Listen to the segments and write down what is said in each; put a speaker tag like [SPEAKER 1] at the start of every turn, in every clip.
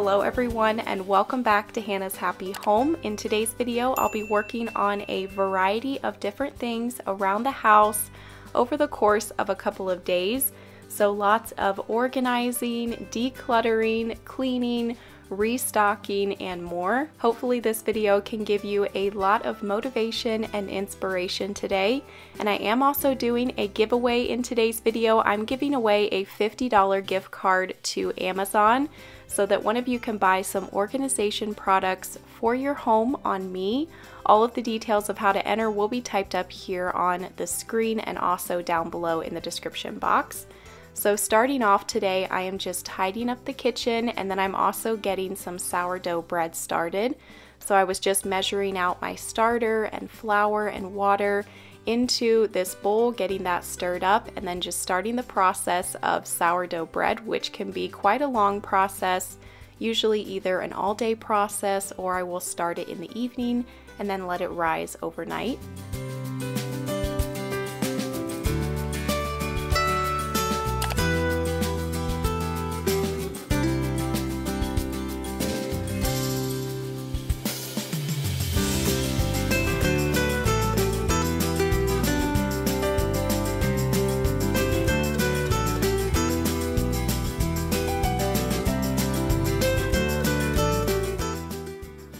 [SPEAKER 1] Hello everyone and welcome back to Hannah's Happy Home. In today's video I'll be working on a variety of different things around the house over the course of a couple of days. So lots of organizing, decluttering, cleaning, restocking, and more. Hopefully this video can give you a lot of motivation and inspiration today. And I am also doing a giveaway in today's video. I'm giving away a $50 gift card to Amazon so that one of you can buy some organization products for your home on me. All of the details of how to enter will be typed up here on the screen and also down below in the description box. So starting off today, I am just tidying up the kitchen and then I'm also getting some sourdough bread started. So I was just measuring out my starter and flour and water into this bowl, getting that stirred up, and then just starting the process of sourdough bread, which can be quite a long process, usually either an all day process or I will start it in the evening and then let it rise overnight.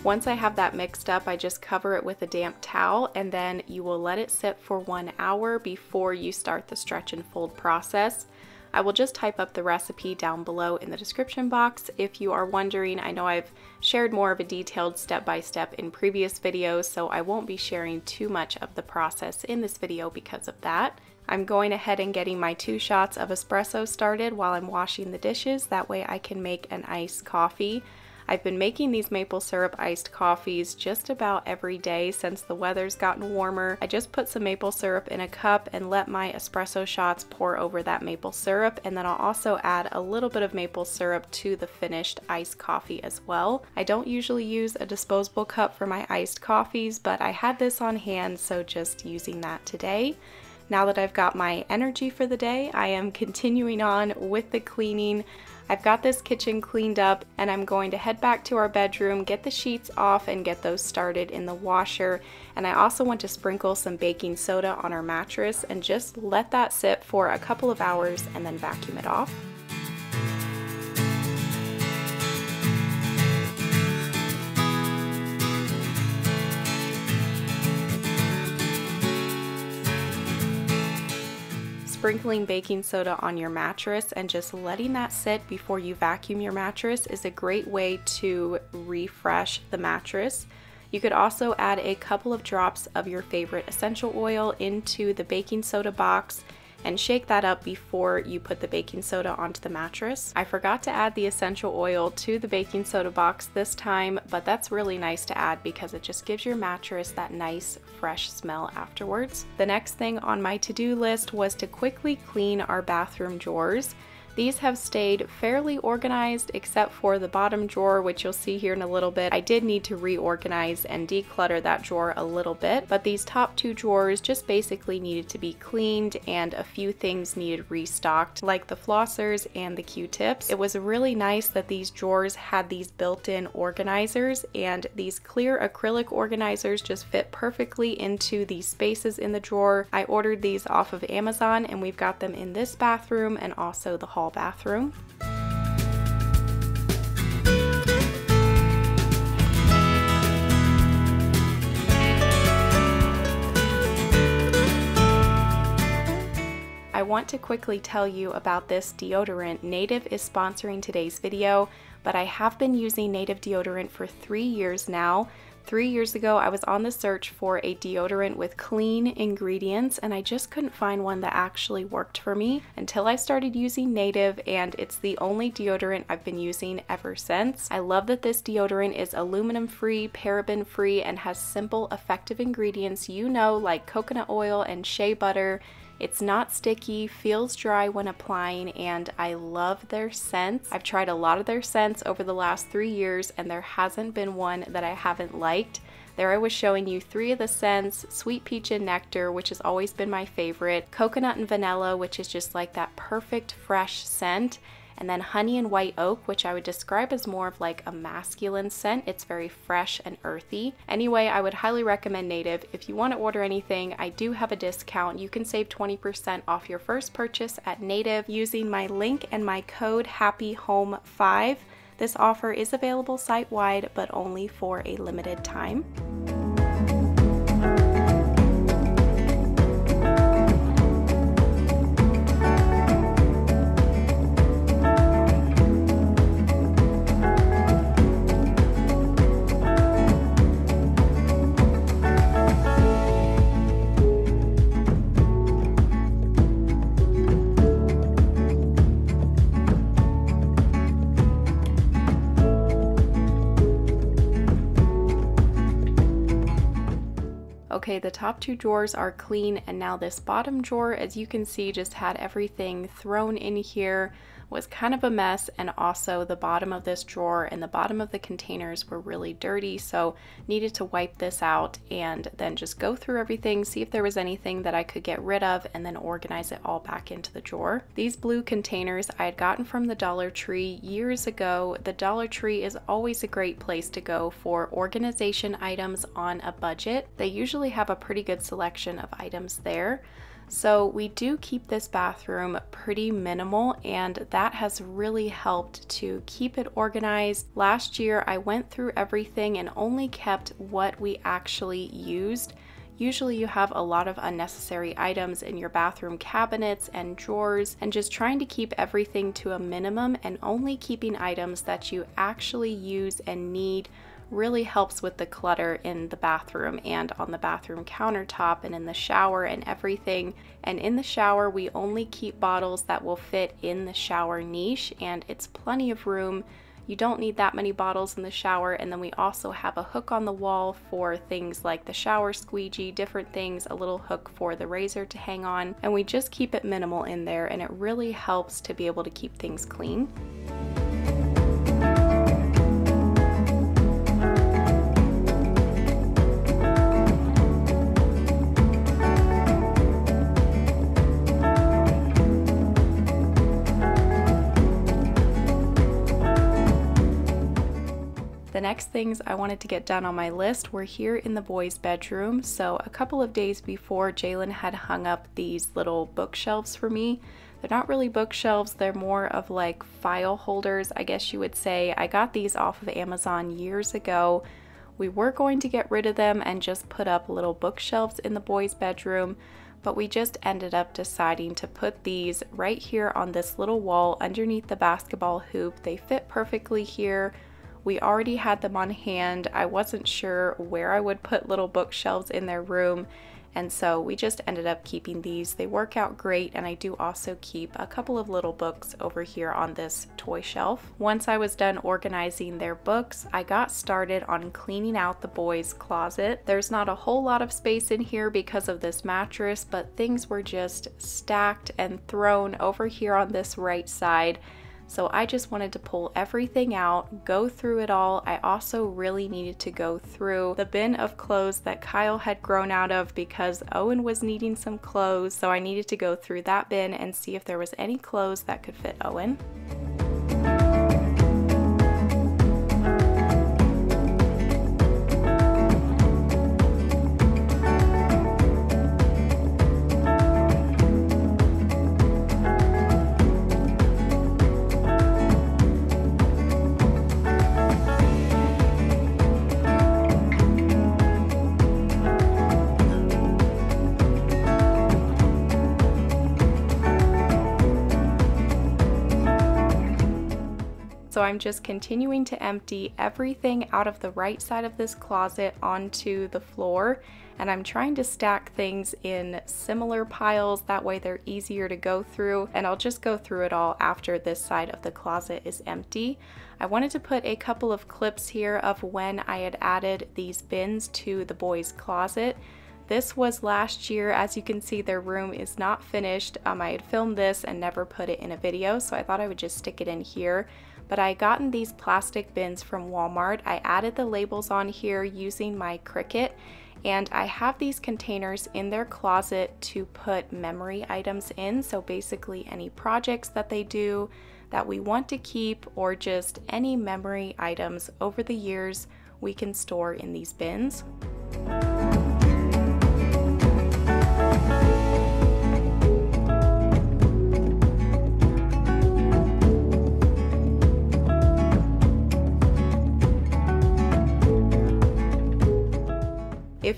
[SPEAKER 1] Once I have that mixed up, I just cover it with a damp towel and then you will let it sit for one hour before you start the stretch and fold process. I will just type up the recipe down below in the description box. If you are wondering, I know I've shared more of a detailed step-by-step -step in previous videos, so I won't be sharing too much of the process in this video because of that. I'm going ahead and getting my two shots of espresso started while I'm washing the dishes. That way I can make an iced coffee. I've been making these maple syrup iced coffees just about every day since the weather's gotten warmer. I just put some maple syrup in a cup and let my espresso shots pour over that maple syrup and then I'll also add a little bit of maple syrup to the finished iced coffee as well. I don't usually use a disposable cup for my iced coffees but I had this on hand so just using that today. Now that I've got my energy for the day, I am continuing on with the cleaning. I've got this kitchen cleaned up and I'm going to head back to our bedroom, get the sheets off and get those started in the washer. And I also want to sprinkle some baking soda on our mattress and just let that sit for a couple of hours and then vacuum it off. Sprinkling baking soda on your mattress and just letting that sit before you vacuum your mattress is a great way to refresh the mattress. You could also add a couple of drops of your favorite essential oil into the baking soda box and shake that up before you put the baking soda onto the mattress. I forgot to add the essential oil to the baking soda box this time, but that's really nice to add because it just gives your mattress that nice fresh smell afterwards. The next thing on my to-do list was to quickly clean our bathroom drawers. These have stayed fairly organized except for the bottom drawer, which you'll see here in a little bit. I did need to reorganize and declutter that drawer a little bit, but these top two drawers just basically needed to be cleaned and a few things needed restocked, like the flossers and the Q-tips. It was really nice that these drawers had these built-in organizers and these clear acrylic organizers just fit perfectly into the spaces in the drawer. I ordered these off of Amazon and we've got them in this bathroom and also the hall bathroom. I want to quickly tell you about this deodorant. Native is sponsoring today's video, but I have been using Native deodorant for three years now. Three years ago, I was on the search for a deodorant with clean ingredients, and I just couldn't find one that actually worked for me until I started using Native, and it's the only deodorant I've been using ever since. I love that this deodorant is aluminum free, paraben free, and has simple, effective ingredients you know, like coconut oil and shea butter it's not sticky, feels dry when applying, and I love their scents. I've tried a lot of their scents over the last three years, and there hasn't been one that I haven't liked. There I was showing you three of the scents, Sweet Peach and Nectar, which has always been my favorite, Coconut and Vanilla, which is just like that perfect fresh scent, and then honey and white oak, which I would describe as more of like a masculine scent. It's very fresh and earthy. Anyway, I would highly recommend Native. If you want to order anything, I do have a discount. You can save 20% off your first purchase at Native using my link and my code HAPPYHOME5. This offer is available site wide, but only for a limited time. Okay, the top two drawers are clean and now this bottom drawer, as you can see, just had everything thrown in here was kind of a mess and also the bottom of this drawer and the bottom of the containers were really dirty so needed to wipe this out and then just go through everything see if there was anything that I could get rid of and then organize it all back into the drawer. These blue containers I had gotten from the Dollar Tree years ago. The Dollar Tree is always a great place to go for organization items on a budget. They usually have a pretty good selection of items there. So we do keep this bathroom pretty minimal and that has really helped to keep it organized. Last year I went through everything and only kept what we actually used. Usually you have a lot of unnecessary items in your bathroom cabinets and drawers and just trying to keep everything to a minimum and only keeping items that you actually use and need really helps with the clutter in the bathroom and on the bathroom countertop and in the shower and everything. And in the shower, we only keep bottles that will fit in the shower niche, and it's plenty of room. You don't need that many bottles in the shower. And then we also have a hook on the wall for things like the shower squeegee, different things, a little hook for the razor to hang on. And we just keep it minimal in there, and it really helps to be able to keep things clean. Next things I wanted to get done on my list were here in the boys' bedroom. So, a couple of days before, Jalen had hung up these little bookshelves for me. They're not really bookshelves, they're more of like file holders, I guess you would say. I got these off of Amazon years ago. We were going to get rid of them and just put up little bookshelves in the boys' bedroom, but we just ended up deciding to put these right here on this little wall underneath the basketball hoop. They fit perfectly here. We already had them on hand. I wasn't sure where I would put little bookshelves in their room, and so we just ended up keeping these. They work out great, and I do also keep a couple of little books over here on this toy shelf. Once I was done organizing their books, I got started on cleaning out the boys' closet. There's not a whole lot of space in here because of this mattress, but things were just stacked and thrown over here on this right side so I just wanted to pull everything out, go through it all. I also really needed to go through the bin of clothes that Kyle had grown out of because Owen was needing some clothes. So I needed to go through that bin and see if there was any clothes that could fit Owen. I'm just continuing to empty everything out of the right side of this closet onto the floor and I'm trying to stack things in similar piles that way they're easier to go through and I'll just go through it all after this side of the closet is empty. I wanted to put a couple of clips here of when I had added these bins to the boys closet This was last year. As you can see, their room is not finished. Um, I had filmed this and never put it in a video, so I thought I would just stick it in here. But I gotten these plastic bins from Walmart. I added the labels on here using my Cricut and I have these containers in their closet to put memory items in. So basically any projects that they do that we want to keep or just any memory items over the years we can store in these bins.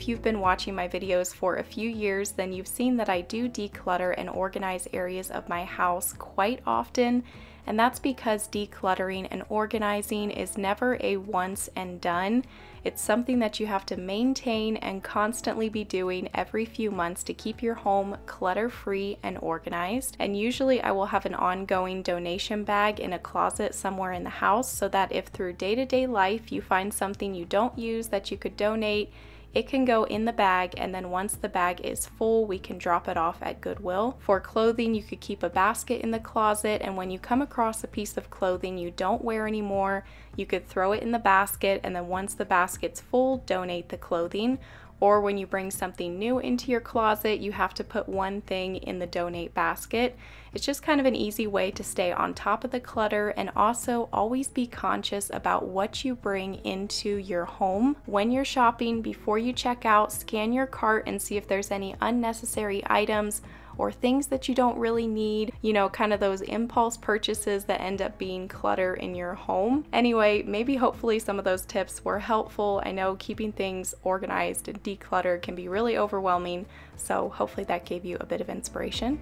[SPEAKER 1] If you've been watching my videos for a few years, then you've seen that I do declutter and organize areas of my house quite often, and that's because decluttering and organizing is never a once and done. It's something that you have to maintain and constantly be doing every few months to keep your home clutter free and organized. And usually I will have an ongoing donation bag in a closet somewhere in the house so that if through day to day life you find something you don't use that you could donate, it can go in the bag and then once the bag is full, we can drop it off at Goodwill. For clothing, you could keep a basket in the closet and when you come across a piece of clothing you don't wear anymore, you could throw it in the basket and then once the basket's full, donate the clothing or when you bring something new into your closet, you have to put one thing in the donate basket. It's just kind of an easy way to stay on top of the clutter and also always be conscious about what you bring into your home. When you're shopping, before you check out, scan your cart and see if there's any unnecessary items or things that you don't really need, you know, kind of those impulse purchases that end up being clutter in your home. Anyway, maybe hopefully some of those tips were helpful. I know keeping things organized and decluttered can be really overwhelming, so hopefully that gave you a bit of inspiration.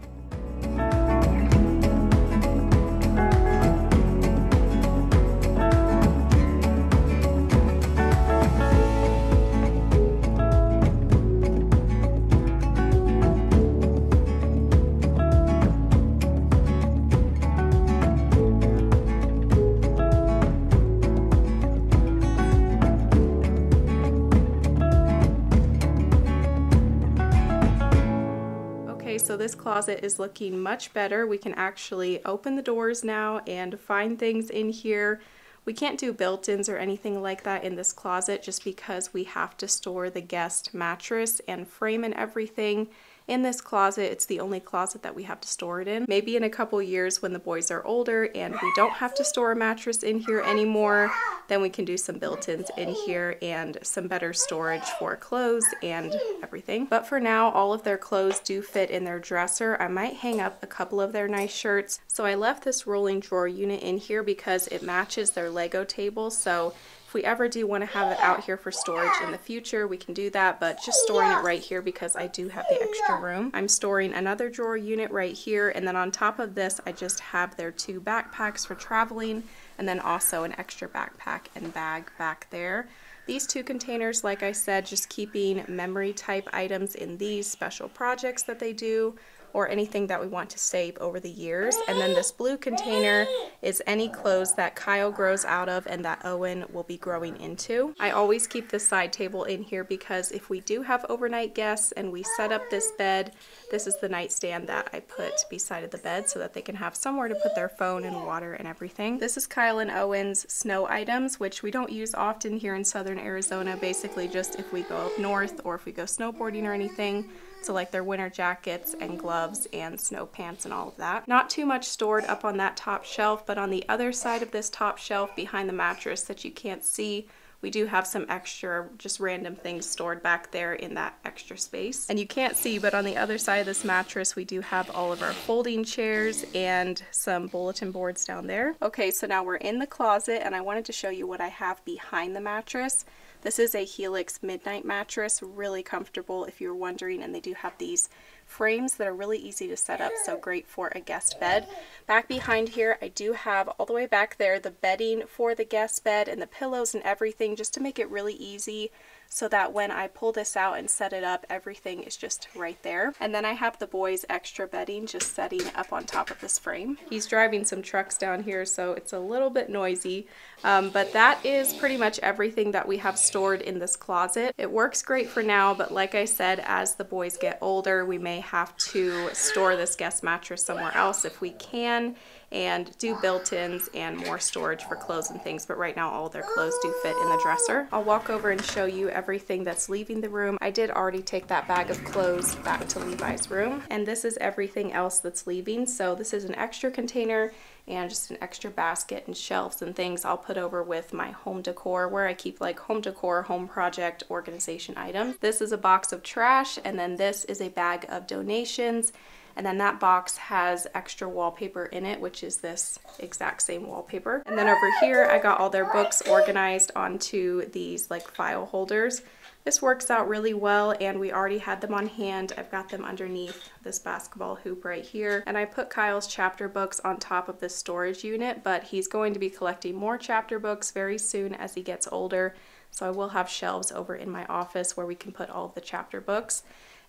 [SPEAKER 1] This closet is looking much better. We can actually open the doors now and find things in here. We can't do built-ins or anything like that in this closet just because we have to store the guest mattress and frame and everything in this closet. It's the only closet that we have to store it in. Maybe in a couple years when the boys are older and we don't have to store a mattress in here anymore, then we can do some built-ins in here and some better storage for clothes and everything. But for now, all of their clothes do fit in their dresser. I might hang up a couple of their nice shirts. So I left this rolling drawer unit in here because it matches their Lego table. So if we ever do want to have it out here for storage in the future, we can do that, but just storing it right here because I do have the extra room. I'm storing another drawer unit right here, and then on top of this, I just have their two backpacks for traveling, and then also an extra backpack and bag back there. These two containers, like I said, just keeping memory type items in these special projects that they do or anything that we want to save over the years. And then this blue container is any clothes that Kyle grows out of and that Owen will be growing into. I always keep this side table in here because if we do have overnight guests and we set up this bed, this is the nightstand that I put beside of the bed so that they can have somewhere to put their phone and water and everything. This is Kyle and Owen's snow items, which we don't use often here in southern Arizona, basically just if we go up north or if we go snowboarding or anything. So like their winter jackets and gloves and snow pants and all of that. Not too much stored up on that top shelf, but on the other side of this top shelf behind the mattress that you can't see, we do have some extra just random things stored back there in that extra space. And you can't see, but on the other side of this mattress, we do have all of our folding chairs and some bulletin boards down there. Okay, so now we're in the closet and I wanted to show you what I have behind the mattress. This is a Helix Midnight mattress, really comfortable if you're wondering, and they do have these frames that are really easy to set up, so great for a guest bed. Back behind here, I do have all the way back there the bedding for the guest bed and the pillows and everything just to make it really easy so that when I pull this out and set it up, everything is just right there. And then I have the boys' extra bedding just setting up on top of this frame. He's driving some trucks down here, so it's a little bit noisy, um, but that is pretty much everything that we have stored in this closet. It works great for now, but like I said, as the boys get older, we may have to store this guest mattress somewhere else if we can and do built-ins and more storage for clothes and things, but right now all their clothes do fit in the dresser. I'll walk over and show you everything that's leaving the room. I did already take that bag of clothes back to Levi's room, and this is everything else that's leaving. So this is an extra container and just an extra basket and shelves and things I'll put over with my home decor where I keep like home decor, home project, organization items. This is a box of trash and then this is a bag of donations and then that box has extra wallpaper in it, which is this exact same wallpaper. And then over here, I got all their books organized onto these like file holders. This works out really well and we already had them on hand. I've got them underneath this basketball hoop right here. And I put Kyle's chapter books on top of this storage unit, but he's going to be collecting more chapter books very soon as he gets older. So I will have shelves over in my office where we can put all the chapter books.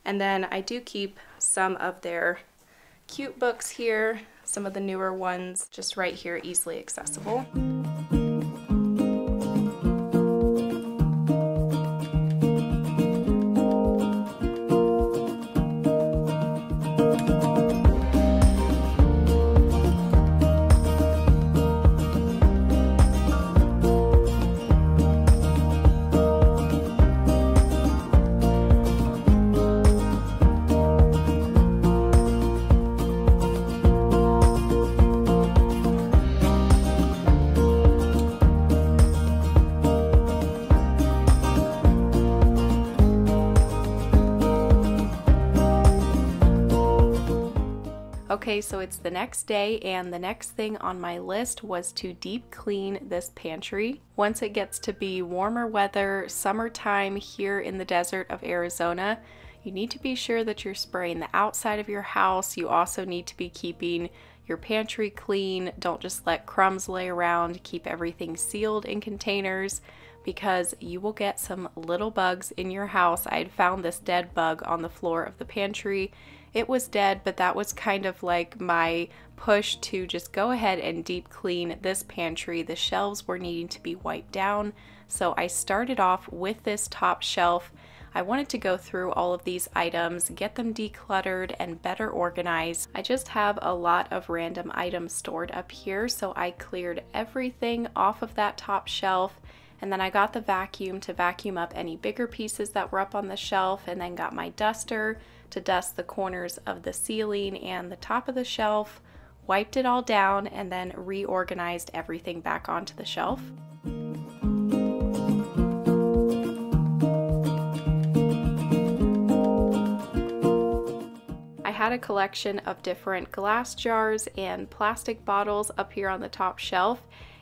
[SPEAKER 1] And then I do keep some of their cute books here, some of the newer ones just right here, easily accessible. Okay, so it's the next day, and the next thing on my list was to deep clean this pantry. Once it gets to be warmer weather, summertime here in the desert of Arizona, you need to be sure that you're spraying the outside of your house. You also need to be keeping your pantry clean. Don't just let crumbs lay around. Keep everything sealed in containers because you will get some little bugs in your house. I had found this dead bug on the floor of the pantry it was dead, but that was kind of like my push to just go ahead and deep clean this pantry. The shelves were needing to be wiped down, so I started off with this top shelf. I wanted to go through all of these items, get them decluttered and better organized. I just have a lot of random items stored up here, so I cleared everything off of that top shelf and then I got the vacuum to vacuum up any bigger pieces that were up on the shelf and then got my duster to dust the corners of the ceiling and the top of the shelf, wiped it all down, and then reorganized everything back onto the shelf. I had a collection of different glass jars and plastic bottles up here on the top shelf,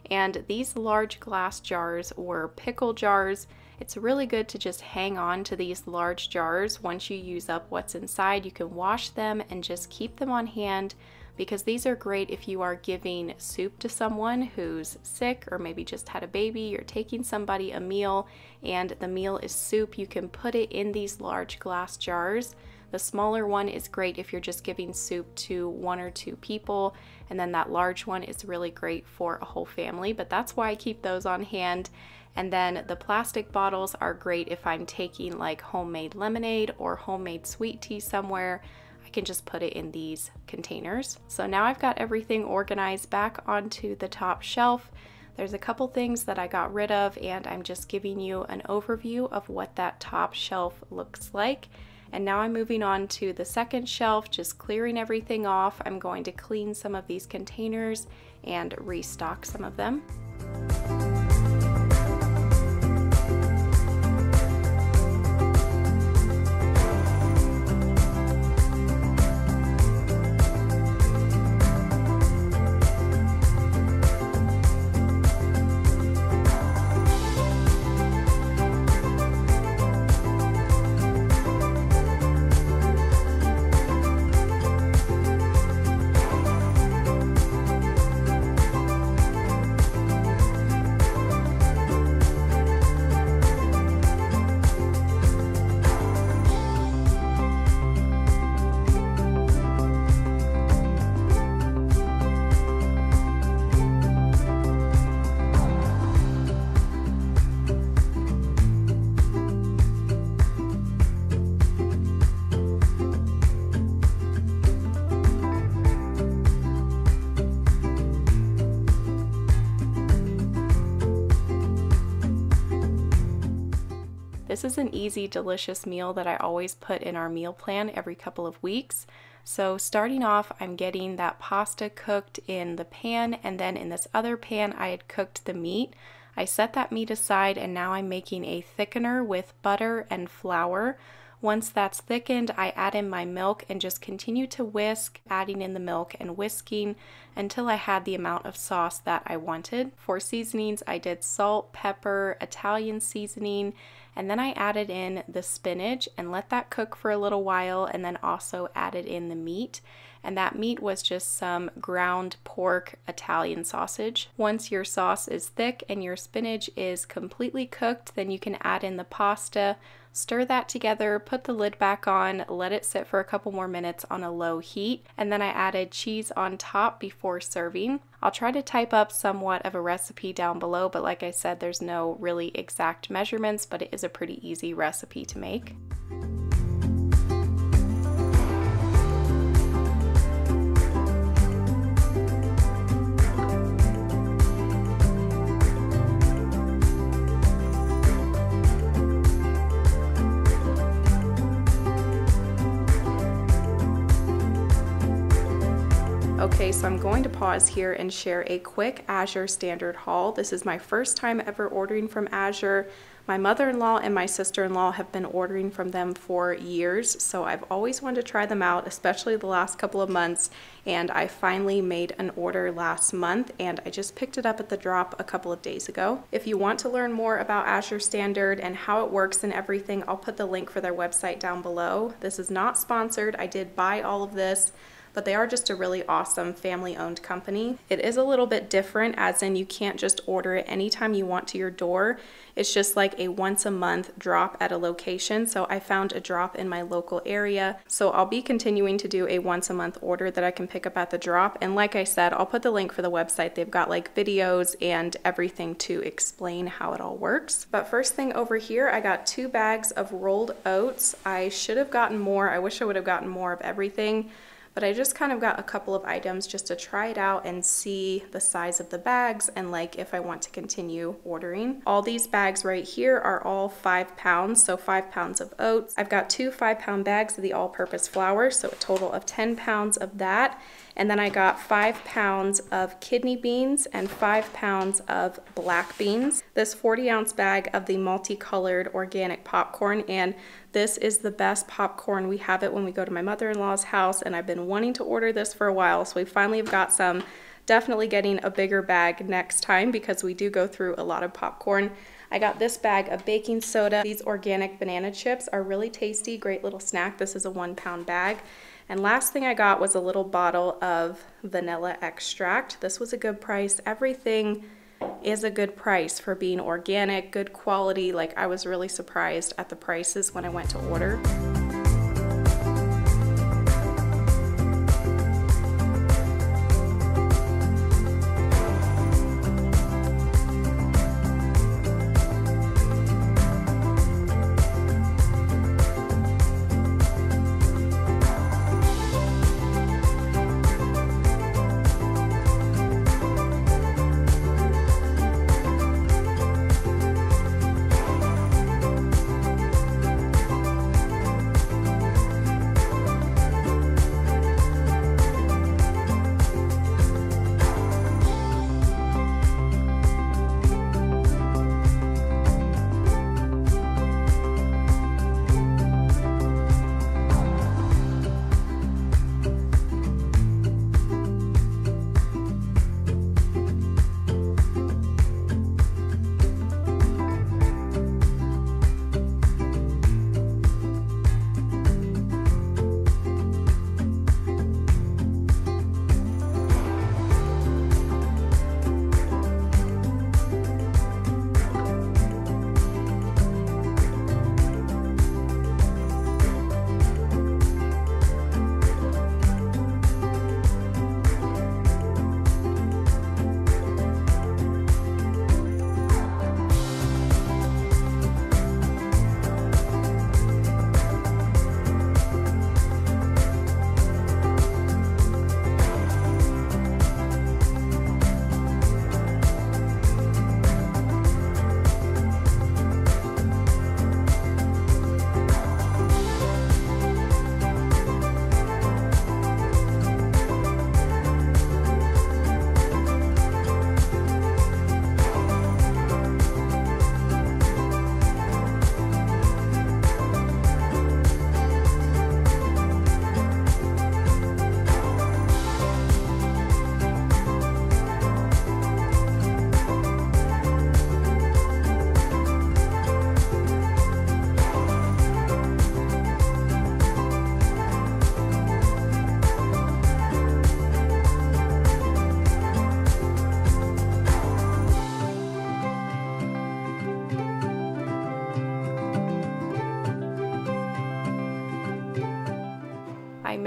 [SPEAKER 1] and these large glass jars were pickle jars it's really good to just hang on to these large jars. Once you use up what's inside, you can wash them and just keep them on hand because these are great if you are giving soup to someone who's sick or maybe just had a baby, you're taking somebody a meal and the meal is soup, you can put it in these large glass jars. The smaller one is great if you're just giving soup to one or two people, and then that large one is really great for a whole family, but that's why I keep those on hand. And then the plastic bottles are great if I'm taking like homemade lemonade or homemade sweet tea somewhere. I can just put it in these containers. So now I've got everything organized back onto the top shelf. There's a couple things that I got rid of and I'm just giving you an overview of what that top shelf looks like. And now I'm moving on to the second shelf, just clearing everything off. I'm going to clean some of these containers and restock some of them. Is an easy, delicious meal that I always put in our meal plan every couple of weeks. So starting off, I'm getting that pasta cooked in the pan and then in this other pan, I had cooked the meat. I set that meat aside and now I'm making a thickener with butter and flour. Once that's thickened, I add in my milk and just continue to whisk, adding in the milk and whisking until I had the amount of sauce that I wanted. For seasonings, I did salt, pepper, Italian seasoning, and then I added in the spinach and let that cook for a little while and then also added in the meat. And that meat was just some ground pork Italian sausage. Once your sauce is thick and your spinach is completely cooked, then you can add in the pasta, Stir that together, put the lid back on, let it sit for a couple more minutes on a low heat, and then I added cheese on top before serving. I'll try to type up somewhat of a recipe down below, but like I said, there's no really exact measurements, but it is a pretty easy recipe to make. So I'm going to pause here and share a quick Azure standard haul. This is my first time ever ordering from Azure. My mother-in-law and my sister-in-law have been ordering from them for years, so I've always wanted to try them out, especially the last couple of months, and I finally made an order last month, and I just picked it up at the drop a couple of days ago. If you want to learn more about Azure Standard and how it works and everything, I'll put the link for their website down below. This is not sponsored. I did buy all of this but they are just a really awesome family owned company. It is a little bit different, as in you can't just order it anytime you want to your door. It's just like a once a month drop at a location. So I found a drop in my local area. So I'll be continuing to do a once a month order that I can pick up at the drop. And like I said, I'll put the link for the website. They've got like videos and everything to explain how it all works. But first thing over here, I got two bags of rolled oats. I should have gotten more. I wish I would have gotten more of everything but I just kind of got a couple of items just to try it out and see the size of the bags and like if I want to continue ordering. All these bags right here are all five pounds, so five pounds of oats. I've got two five pound bags of the all-purpose flour, so a total of 10 pounds of that. And then I got five pounds of kidney beans and five pounds of black beans. This 40 ounce bag of the multicolored organic popcorn. And this is the best popcorn. We have it when we go to my mother-in-law's house and I've been wanting to order this for a while. So we finally have got some. Definitely getting a bigger bag next time because we do go through a lot of popcorn. I got this bag of baking soda. These organic banana chips are really tasty, great little snack. This is a one pound bag. And last thing I got was a little bottle of vanilla extract. This was a good price. Everything is a good price for being organic, good quality. Like I was really surprised at the prices when I went to order.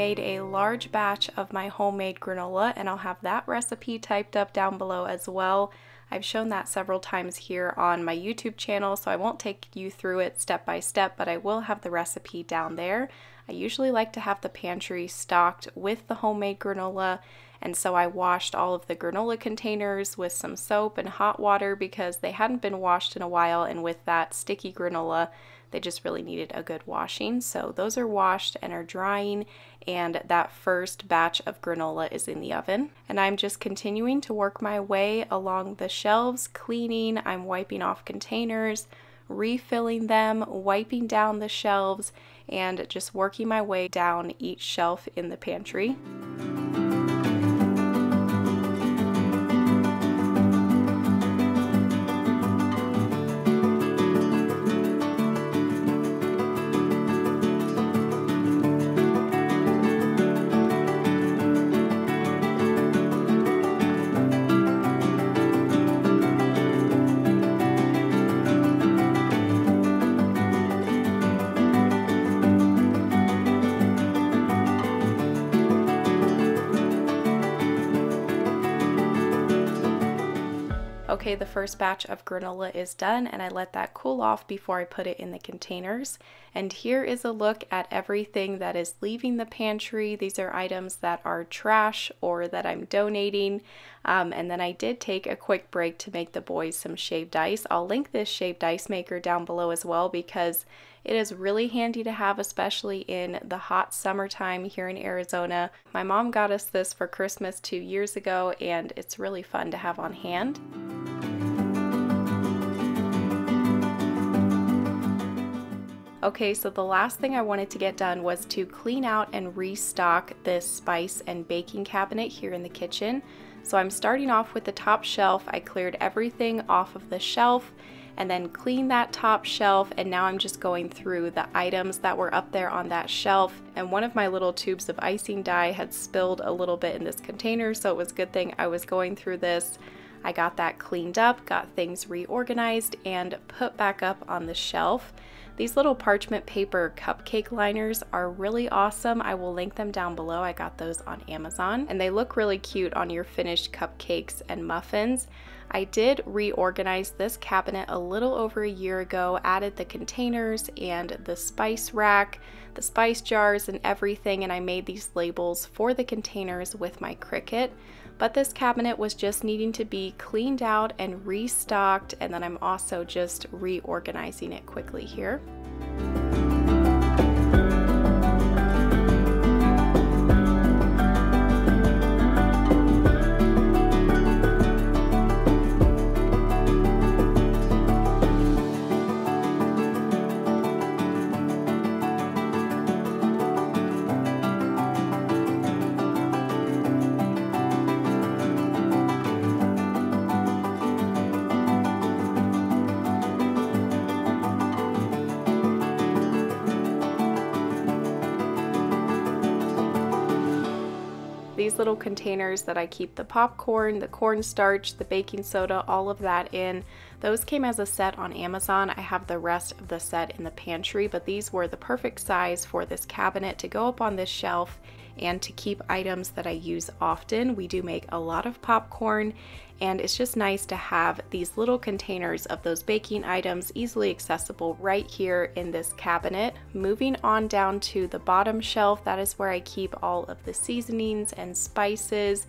[SPEAKER 1] Made a large batch of my homemade granola and I'll have that recipe typed up down below as well. I've shown that several times here on my YouTube channel, so I won't take you through it step by step, but I will have the recipe down there. I usually like to have the pantry stocked with the homemade granola, and so I washed all of the granola containers with some soap and hot water because they hadn't been washed in a while, and with that sticky granola, they just really needed a good washing. So those are washed and are drying and that first batch of granola is in the oven. And I'm just continuing to work my way along the shelves, cleaning, I'm wiping off containers, refilling them, wiping down the shelves, and just working my way down each shelf in the pantry. Okay, the first batch of granola is done and I let that cool off before I put it in the containers. And here is a look at everything that is leaving the pantry. These are items that are trash or that I'm donating. Um, and then I did take a quick break to make the boys some shaved ice. I'll link this shaved ice maker down below as well because it is really handy to have, especially in the hot summertime here in Arizona. My mom got us this for Christmas two years ago, and it's really fun to have on hand. Okay, so the last thing I wanted to get done was to clean out and restock this spice and baking cabinet here in the kitchen. So I'm starting off with the top shelf. I cleared everything off of the shelf and then clean that top shelf and now I'm just going through the items that were up there on that shelf and one of my little tubes of icing dye had spilled a little bit in this container so it was a good thing I was going through this. I got that cleaned up, got things reorganized and put back up on the shelf. These little parchment paper cupcake liners are really awesome. I will link them down below. I got those on Amazon and they look really cute on your finished cupcakes and muffins. I did reorganize this cabinet a little over a year ago, added the containers and the spice rack, the spice jars and everything, and I made these labels for the containers with my Cricut but this cabinet was just needing to be cleaned out and restocked and then I'm also just reorganizing it quickly here. Little containers that I keep the popcorn, the cornstarch, the baking soda, all of that in. Those came as a set on Amazon. I have the rest of the set in the pantry, but these were the perfect size for this cabinet to go up on this shelf and to keep items that I use often. We do make a lot of popcorn and it's just nice to have these little containers of those baking items easily accessible right here in this cabinet. Moving on down to the bottom shelf, that is where I keep all of the seasonings and spices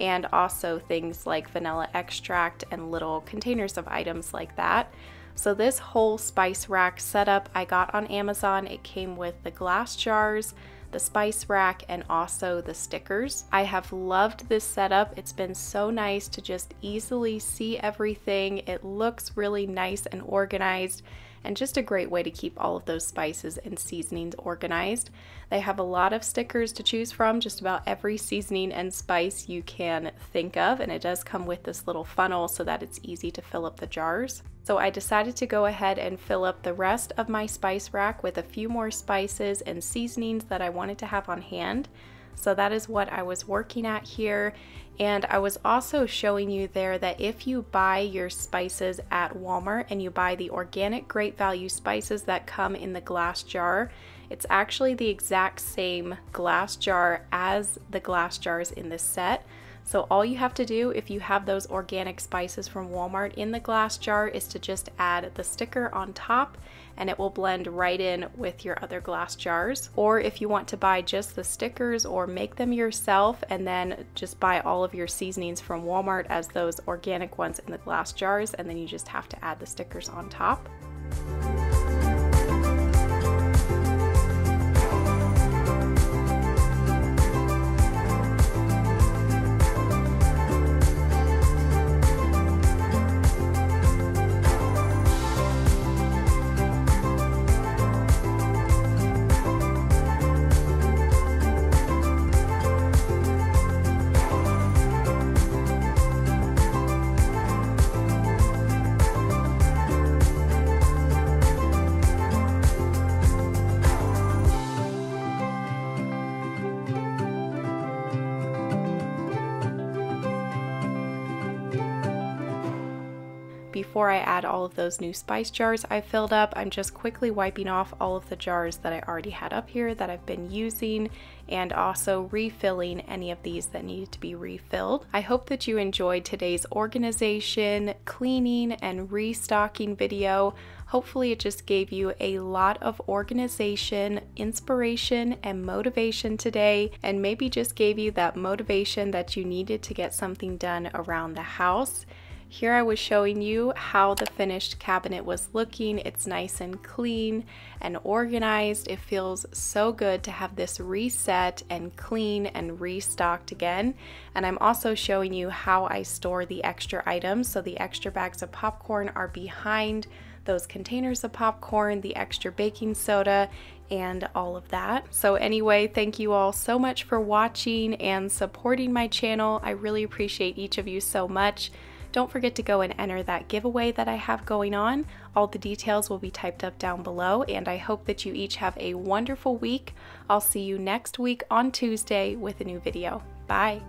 [SPEAKER 1] and also things like vanilla extract and little containers of items like that. So this whole spice rack setup I got on Amazon. It came with the glass jars, the spice rack, and also the stickers. I have loved this setup. It's been so nice to just easily see everything. It looks really nice and organized and just a great way to keep all of those spices and seasonings organized. They have a lot of stickers to choose from, just about every seasoning and spice you can think of, and it does come with this little funnel so that it's easy to fill up the jars. So I decided to go ahead and fill up the rest of my spice rack with a few more spices and seasonings that I wanted to have on hand. So that is what I was working at here. And I was also showing you there that if you buy your spices at Walmart and you buy the organic great value spices that come in the glass jar, It's actually the exact same glass jar as the glass jars in this set. So all you have to do if you have those organic spices from Walmart in the glass jar is to just add the sticker on top and it will blend right in with your other glass jars. Or if you want to buy just the stickers or make them yourself and then just buy all of your seasonings from Walmart as those organic ones in the glass jars and then you just have to add the stickers on top. Those new spice jars I filled up, I'm just quickly wiping off all of the jars that I already had up here that I've been using and also refilling any of these that needed to be refilled. I hope that you enjoyed today's organization, cleaning, and restocking video. Hopefully, it just gave you a lot of organization, inspiration, and motivation today, and maybe just gave you that motivation that you needed to get something done around the house. Here I was showing you how the finished cabinet was looking. It's nice and clean and organized. It feels so good to have this reset and clean and restocked again. And I'm also showing you how I store the extra items. So the extra bags of popcorn are behind those containers of popcorn, the extra baking soda, and all of that. So anyway, thank you all so much for watching and supporting my channel. I really appreciate each of you so much. Don't forget to go and enter that giveaway that I have going on. All the details will be typed up down below, and I hope that you each have a wonderful week. I'll see you next week on Tuesday with a new video. Bye.